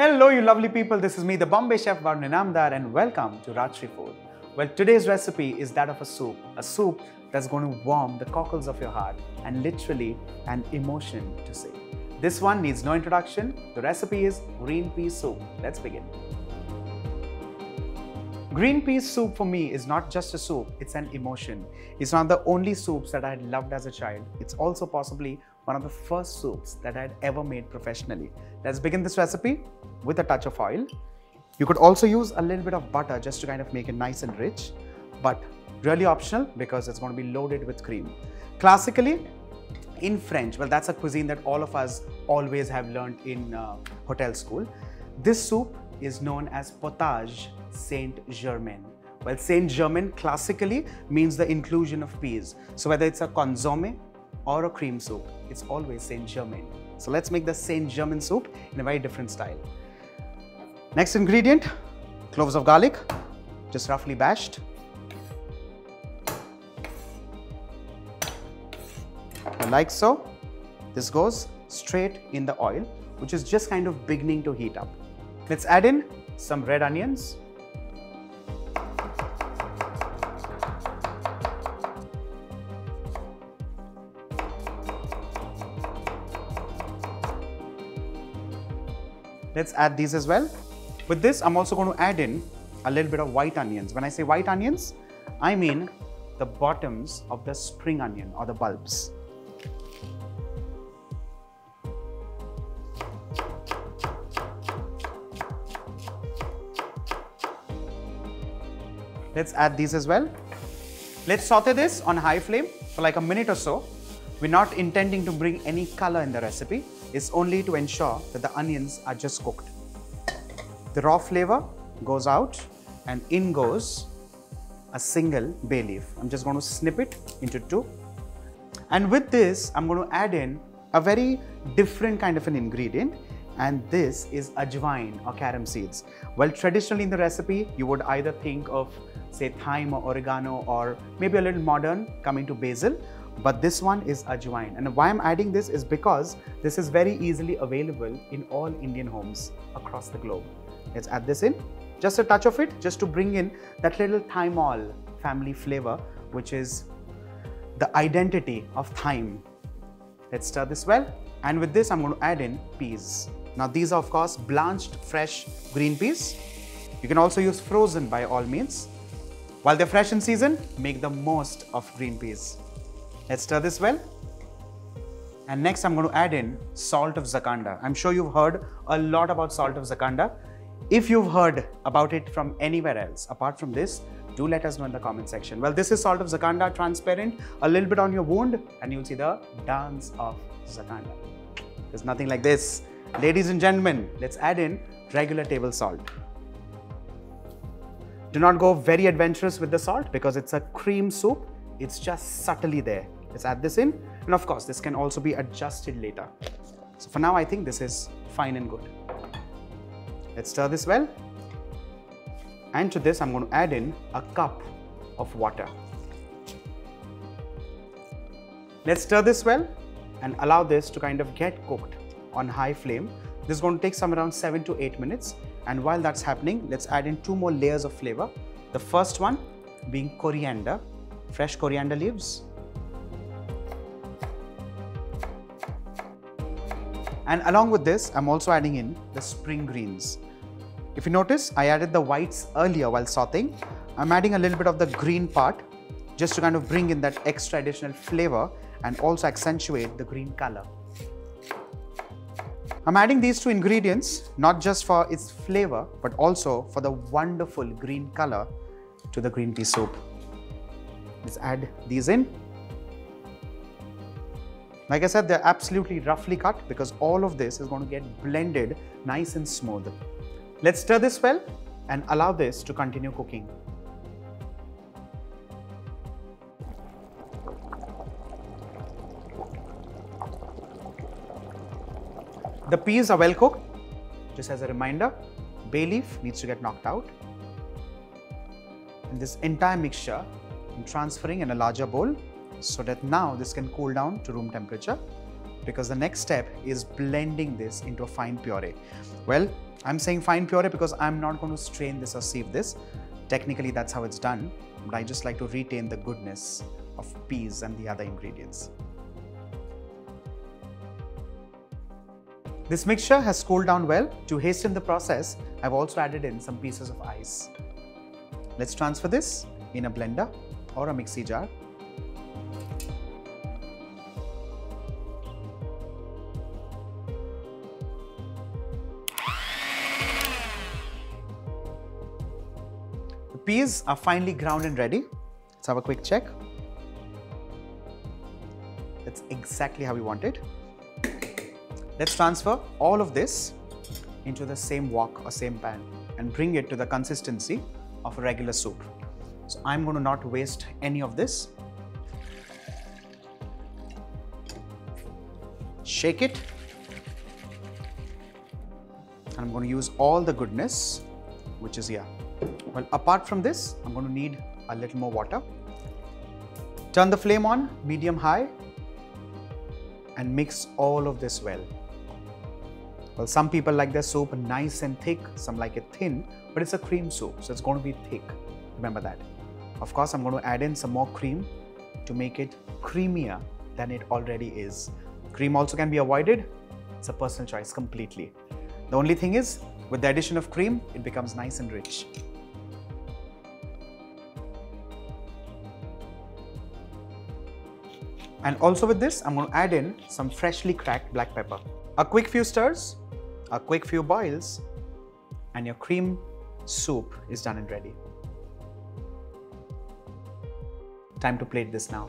Hello, you lovely people. This is me, the Bombay chef Varun Inamdar, and welcome to Rajshri Food. Well, today's recipe is that of a soup, a soup that's going to warm the cockles of your heart and literally an emotion to say. This one needs no introduction. The recipe is green pea soup. Let's begin. Green peas soup for me is not just a soup, it's an emotion. It's of the only soups that I had loved as a child. It's also possibly one of the first soups that I had ever made professionally. Let's begin this recipe with a touch of oil. You could also use a little bit of butter just to kind of make it nice and rich, but really optional because it's going to be loaded with cream. Classically, in French, well, that's a cuisine that all of us always have learned in uh, hotel school. This soup is known as potage Saint Germain. Well, Saint Germain classically means the inclusion of peas. So whether it's a consomme or a cream soup, it's always Saint Germain. So let's make the Saint Germain soup in a very different style. Next ingredient, cloves of garlic, just roughly bashed. like so. This goes straight in the oil, which is just kind of beginning to heat up. Let's add in some red onions. Let's add these as well. With this, I'm also going to add in a little bit of white onions. When I say white onions, I mean the bottoms of the spring onion or the bulbs. Let's add these as well. Let's saute this on high flame for like a minute or so. We're not intending to bring any color in the recipe. It's only to ensure that the onions are just cooked. The raw flavor goes out and in goes a single bay leaf. I'm just going to snip it into two. And with this, I'm going to add in a very different kind of an ingredient and this is ajwain or carom seeds. Well, traditionally in the recipe, you would either think of say thyme or oregano or maybe a little modern coming to basil, but this one is ajwain. And why I'm adding this is because this is very easily available in all Indian homes across the globe. Let's add this in. Just a touch of it, just to bring in that little thymol family flavor, which is the identity of thyme. Let's stir this well. And with this, I'm going to add in peas. Now these are of course blanched fresh green peas. You can also use frozen by all means. While they're fresh in season, make the most of green peas. Let's stir this well. And next I'm going to add in salt of Zakanda. I'm sure you've heard a lot about salt of Zakanda. If you've heard about it from anywhere else, apart from this, do let us know in the comment section. Well, this is salt of Zakanda, transparent, a little bit on your wound, and you'll see the dance of Zakanda. There's nothing like this. Ladies and gentlemen, let's add in regular table salt. Do not go very adventurous with the salt because it's a cream soup. It's just subtly there. Let's add this in. And of course, this can also be adjusted later. So for now, I think this is fine and good. Let's stir this well. And to this, I'm going to add in a cup of water. Let's stir this well and allow this to kind of get cooked on high flame. This is going to take some around 7 to 8 minutes and while that's happening, let's add in two more layers of flavor. The first one being coriander, fresh coriander leaves. And along with this, I'm also adding in the spring greens. If you notice, I added the whites earlier while sauteing. I'm adding a little bit of the green part just to kind of bring in that extra additional flavor and also accentuate the green color. I'm adding these two ingredients not just for its flavor but also for the wonderful green color to the green tea soup. Let's add these in. Like I said, they're absolutely roughly cut because all of this is going to get blended nice and smooth. Let's stir this well and allow this to continue cooking. The peas are well cooked. Just as a reminder, bay leaf needs to get knocked out. And this entire mixture I'm transferring in a larger bowl so that now this can cool down to room temperature. because the next step is blending this into a fine puree. Well, I'm saying fine puree because I'm not going to strain this or sieve this. Technically, that's how it's done, but I just like to retain the goodness of peas and the other ingredients. This mixture has cooled down well. To hasten the process, I've also added in some pieces of ice. Let's transfer this in a blender or a mixie jar. The peas are finely ground and ready. Let's have a quick check. That's exactly how we want it. Let's transfer all of this into the same wok or same pan and bring it to the consistency of a regular soup. So I'm going to not waste any of this. Shake it. And I'm going to use all the goodness which is here. Well, apart from this, I'm going to need a little more water. Turn the flame on medium high and mix all of this well. Well, some people like their soup nice and thick, some like it thin, but it's a cream soup, so it's going to be thick. Remember that. Of course, I'm going to add in some more cream to make it creamier than it already is. Cream also can be avoided. It's a personal choice completely. The only thing is, with the addition of cream, it becomes nice and rich. And also with this, I'm going to add in some freshly cracked black pepper. A quick few stirs a quick few boils, and your cream soup is done and ready. Time to plate this now.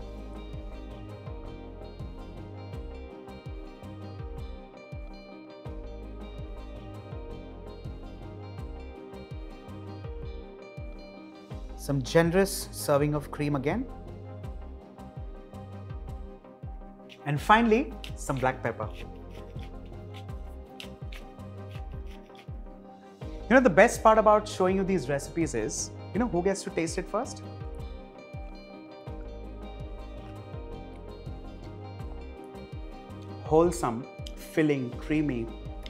Some generous serving of cream again. And finally, some black pepper. You know, the best part about showing you these recipes is, you know who gets to taste it first? Wholesome, filling, creamy,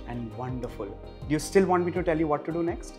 and wonderful. Do you still want me to tell you what to do next?